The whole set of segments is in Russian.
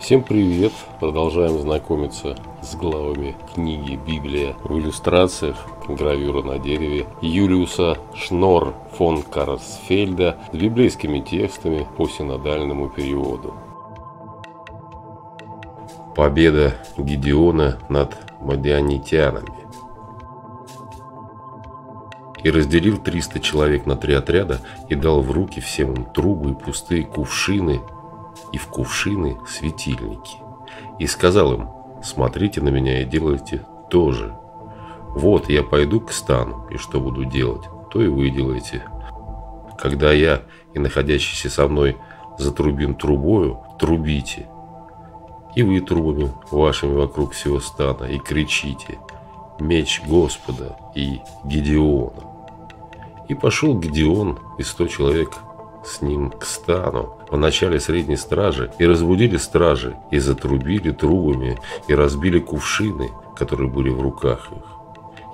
Всем привет! Продолжаем знакомиться с главами книги «Библия» в иллюстрациях гравюра на дереве Юлиуса Шнор фон Карсфельда с библейскими текстами по синодальному переводу. Победа Гедеона над мадианитянами. И разделил 300 человек на три отряда и дал в руки всем им трубы и пустые кувшины и в кувшины светильники. И сказал им, смотрите на меня и делайте то же. Вот я пойду к стану, и что буду делать, то и вы делаете. Когда я и находящийся со мной затрубим трубою, трубите. И вы трубами вашими вокруг всего стана, и кричите «Меч Господа и Гедеона». И пошел Гедеон и сто человек с ним к стану в начале средней стражи и разбудили стражи, и затрубили трубами, и разбили кувшины, которые были в руках их.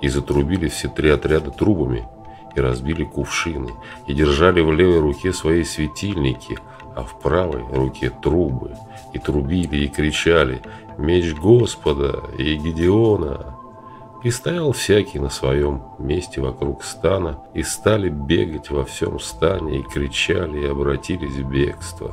И затрубили все три отряда трубами, и разбили кувшины, и держали в левой руке свои светильники, а в правой руке трубы, и трубили, и кричали «Меч Господа и Гедеона!» И стоял всякий на своем месте вокруг стана, и стали бегать во всем стане, и кричали, и обратились в бегство.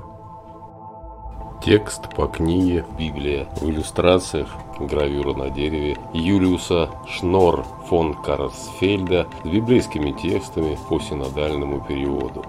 Текст по книге «Библия» в иллюстрациях гравюра на дереве Юлиуса Шнор фон Карсфельда с библейскими текстами по синодальному переводу.